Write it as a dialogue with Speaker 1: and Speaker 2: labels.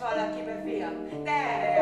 Speaker 1: valamibe, fiam. De erre